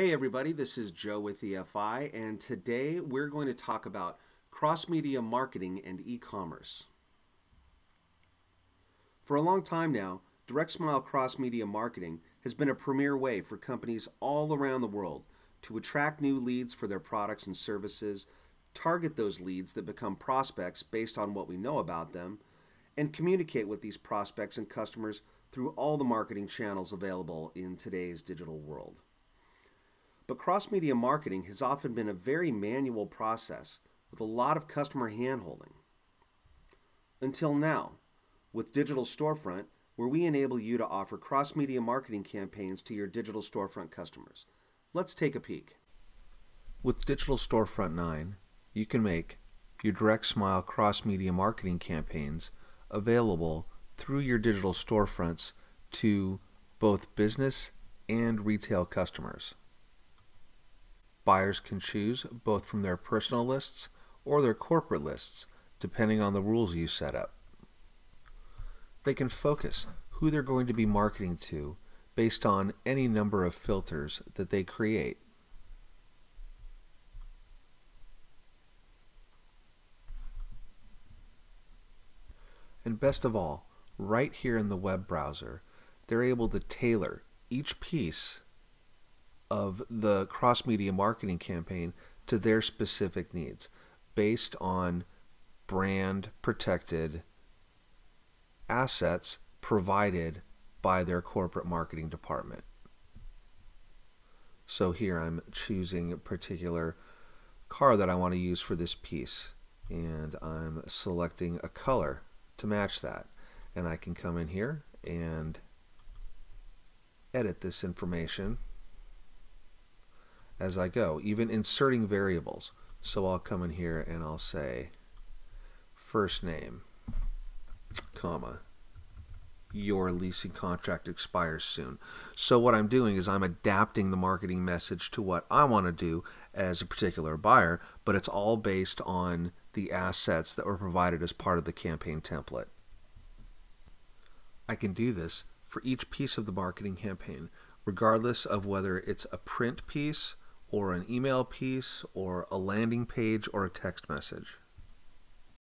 Hey everybody, this is Joe with EFI, and today we're going to talk about cross-media marketing and e-commerce. For a long time now, DirectSmile cross-media marketing has been a premier way for companies all around the world to attract new leads for their products and services, target those leads that become prospects based on what we know about them, and communicate with these prospects and customers through all the marketing channels available in today's digital world. But cross media marketing has often been a very manual process with a lot of customer handholding. Until now, with Digital Storefront, where we enable you to offer cross media marketing campaigns to your digital storefront customers. Let's take a peek. With Digital Storefront 9, you can make your DirectSmile cross media marketing campaigns available through your digital storefronts to both business and retail customers. Buyers can choose both from their personal lists or their corporate lists, depending on the rules you set up. They can focus who they're going to be marketing to based on any number of filters that they create. And best of all, right here in the web browser, they're able to tailor each piece of the cross media marketing campaign to their specific needs based on brand protected assets provided by their corporate marketing department. So here I'm choosing a particular car that I want to use for this piece and I'm selecting a color to match that and I can come in here and edit this information as I go, even inserting variables. So I'll come in here and I'll say first name, comma, your leasing contract expires soon. So what I'm doing is I'm adapting the marketing message to what I want to do as a particular buyer, but it's all based on the assets that were provided as part of the campaign template. I can do this for each piece of the marketing campaign, regardless of whether it's a print piece or an email piece or a landing page or a text message.